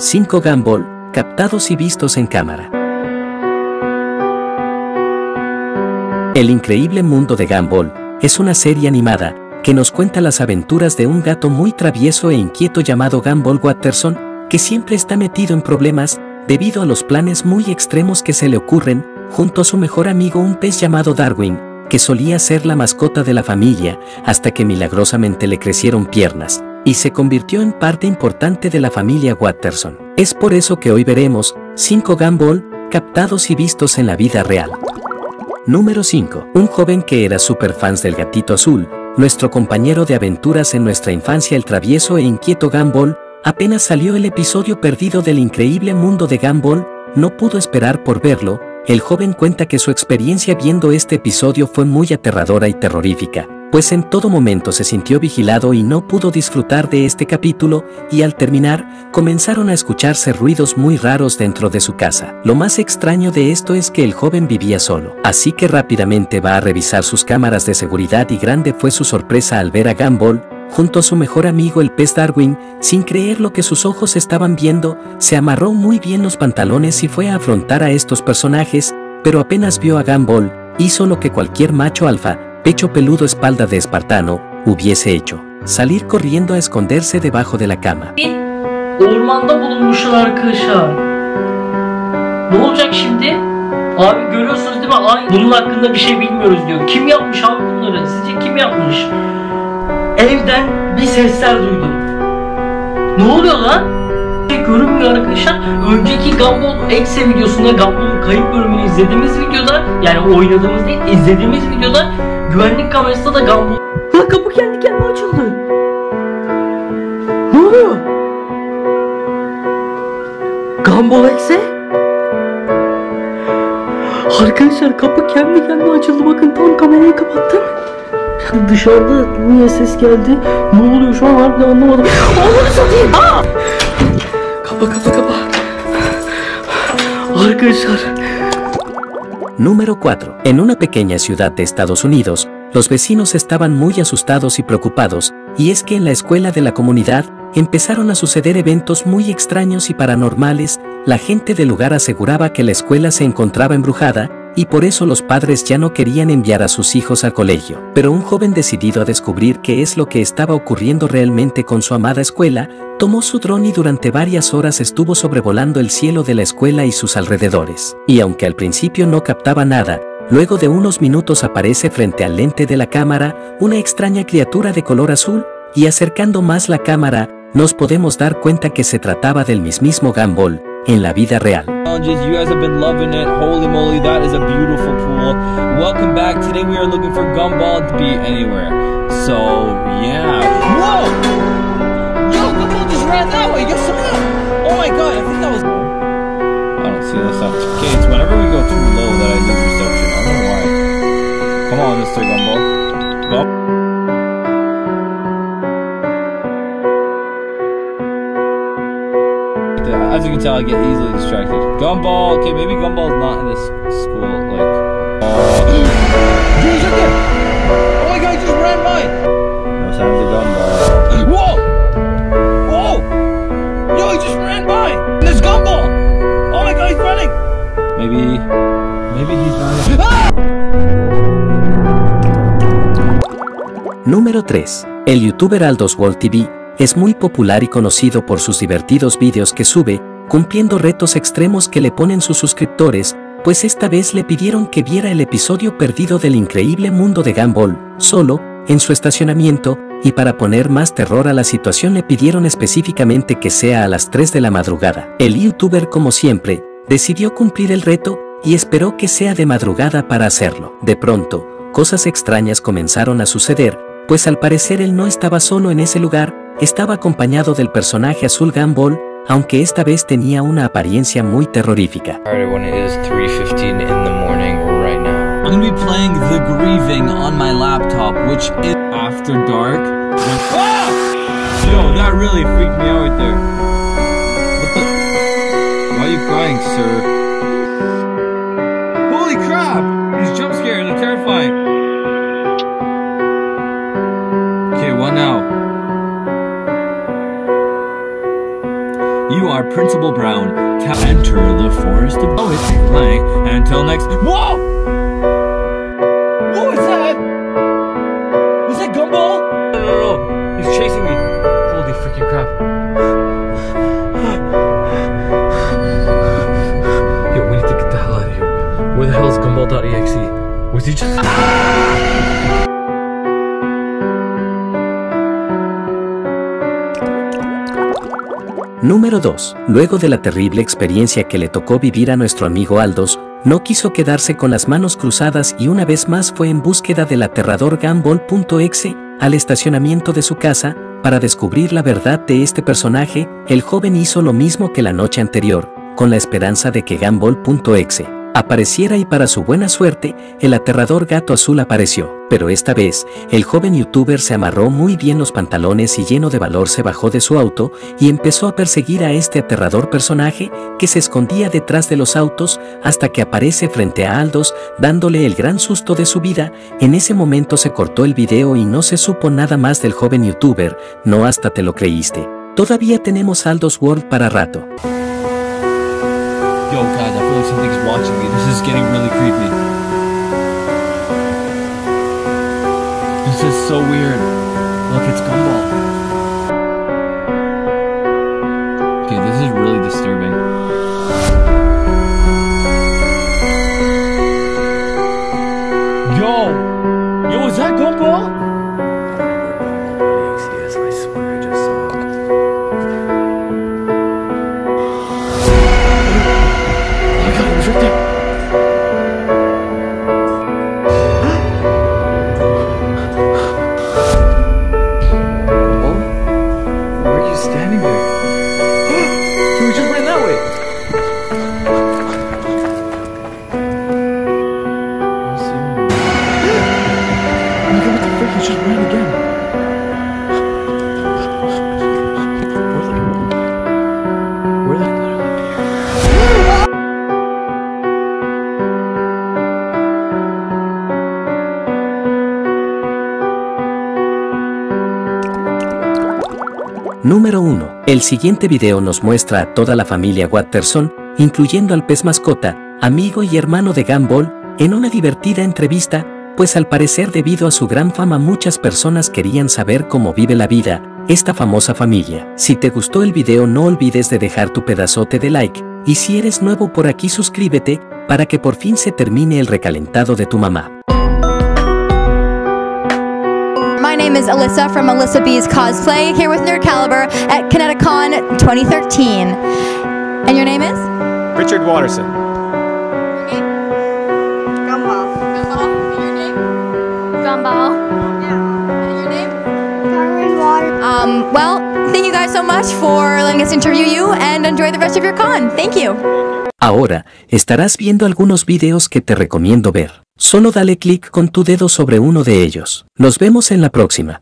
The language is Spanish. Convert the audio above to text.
5 Gumball, captados y vistos en cámara. El increíble mundo de Gumball es una serie animada que nos cuenta las aventuras de un gato muy travieso e inquieto llamado Gumball Watterson, que siempre está metido en problemas debido a los planes muy extremos que se le ocurren, junto a su mejor amigo un pez llamado Darwin, que solía ser la mascota de la familia hasta que milagrosamente le crecieron piernas, y se convirtió en parte importante de la familia Watterson. Es por eso que hoy veremos 5 Gumball captados y vistos en la vida real. Número 5. Un joven que era super fans del gatito azul, nuestro compañero de aventuras en nuestra infancia el travieso e inquieto Gumball, apenas salió el episodio perdido del increíble mundo de Gumball, no pudo esperar por verlo, el joven cuenta que su experiencia viendo este episodio fue muy aterradora y terrorífica, pues en todo momento se sintió vigilado y no pudo disfrutar de este capítulo, y al terminar, comenzaron a escucharse ruidos muy raros dentro de su casa. Lo más extraño de esto es que el joven vivía solo, así que rápidamente va a revisar sus cámaras de seguridad y grande fue su sorpresa al ver a Gumball, junto a su mejor amigo el pez Darwin, sin creer lo que sus ojos estaban viendo, se amarró muy bien los pantalones y fue a afrontar a estos personajes, pero apenas vio a Gumball, hizo lo que cualquier macho alfa, pecho peludo espalda de espartano, hubiese hecho. Salir corriendo a esconderse debajo de la cama. Ormanda bulunmuşlar arkadaşlar. Ne olacak şimdi? Abi görüyorsunuz değil mi? Ay bunun hakkında bir şey bilmiyoruz diyor. Kim yapmış abi bunları? Sizce kim yapmış? Evden bir sesler duydum. Ne oluyor lan? Şey görünmüyor arkadaşlar. Önceki Gumball Exe videosunda Gumball'ın kayıp bölümünü izlediğimiz videoda yani oynadığımız değil izlediğimiz videoda güvenlik kamerasında da Gumball Lan kapı kendi kendine açıldı. Ne oluyor? Gumball Exe? Arkadaşlar kapı kendi kendine açıldı bakın tam kamerayı kapattım. Dışarıda niye ses geldi? Ne oluyor şu an harbiden anlamadım. Allah'ını satayım. Aa! Kapa kapa kapa. Arkadaşlar. Número 4. En una pequeña ciudad de Estados Unidos, los vecinos estaban muy asustados y preocupados, y es que en la escuela de la comunidad empezaron a suceder eventos muy extraños y paranormales, la gente del lugar aseguraba que la escuela se encontraba embrujada, y por eso los padres ya no querían enviar a sus hijos al colegio. Pero un joven decidido a descubrir qué es lo que estaba ocurriendo realmente con su amada escuela, tomó su dron y durante varias horas estuvo sobrevolando el cielo de la escuela y sus alrededores. Y aunque al principio no captaba nada, luego de unos minutos aparece frente al lente de la cámara una extraña criatura de color azul, y acercando más la cámara, nos podemos dar cuenta que se trataba del mismísimo Gumball, en la vida real. You guys have been loving it. Holy moly, that is a beautiful pool. Welcome back. Today we are looking for Gumball to be anywhere. So, yeah. Whoa! As you can tell, I get easily distracted. Gumball. Okay, maybe Gumball's not in this school. Like. Uh, Dude, he's right there. Oh my god, he just ran by. No signs of Gumball. Whoa! Whoa! Yo, he just ran by. And there's Gumball. Oh my god, he's running. Maybe. Maybe he's running. Ah! Número 3. El youtuber Aldos World TV es muy popular y conocido por sus divertidos vídeos que sube, cumpliendo retos extremos que le ponen sus suscriptores, pues esta vez le pidieron que viera el episodio perdido del increíble mundo de Gumball, solo, en su estacionamiento, y para poner más terror a la situación le pidieron específicamente que sea a las 3 de la madrugada. El youtuber, como siempre, decidió cumplir el reto y esperó que sea de madrugada para hacerlo. De pronto, cosas extrañas comenzaron a suceder, pues al parecer él no estaba solo en ese lugar, estaba acompañado del personaje azul Gumball, aunque esta vez tenía una apariencia muy terrorífica. Alright, when it is 3.15 in the our Principal Brown to enter the Forest of Poets. Until next. Whoa! Número 2. Luego de la terrible experiencia que le tocó vivir a nuestro amigo Aldos, no quiso quedarse con las manos cruzadas y una vez más fue en búsqueda del aterrador Gumball.exe al estacionamiento de su casa, para descubrir la verdad de este personaje, el joven hizo lo mismo que la noche anterior, con la esperanza de que Gumball.exe apareciera y para su buena suerte, el aterrador gato azul apareció. Pero esta vez, el joven youtuber se amarró muy bien los pantalones y lleno de valor se bajó de su auto y empezó a perseguir a este aterrador personaje que se escondía detrás de los autos hasta que aparece frente a Aldos dándole el gran susto de su vida. En ese momento se cortó el video y no se supo nada más del joven youtuber, no hasta te lo creíste. Todavía tenemos Aldos World para rato. Yo, Something's watching me. This is getting really creepy. This is so weird. Look, it's Gumball. Okay, this is really disturbing. Número 1. El siguiente video nos muestra a toda la familia Watterson, incluyendo al pez mascota, amigo y hermano de Gumball, en una divertida entrevista, pues al parecer debido a su gran fama muchas personas querían saber cómo vive la vida, esta famosa familia. Si te gustó el video no olvides de dejar tu pedazote de like, y si eres nuevo por aquí suscríbete, para que por fin se termine el recalentado de tu mamá. Name is Alyssa from Alyssa B's Cosplay, here with Nerd Caliber at Kineticon 2013. And your name is? Richard Watterson. Gumball. Gumball. Your name? Gumball. Yeah. And your name? Carmen Water. Um, well, thank you guys so much for letting us interview you and enjoy the rest of your con. Thank you. Ahora, estarás viendo algunos videos que te recomiendo ver. Solo dale clic con tu dedo sobre uno de ellos. Nos vemos en la próxima.